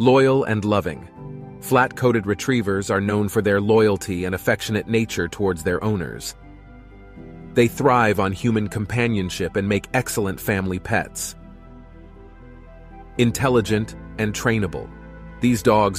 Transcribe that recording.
Loyal and loving. Flat-coated retrievers are known for their loyalty and affectionate nature towards their owners. They thrive on human companionship and make excellent family pets. Intelligent and trainable. These dogs are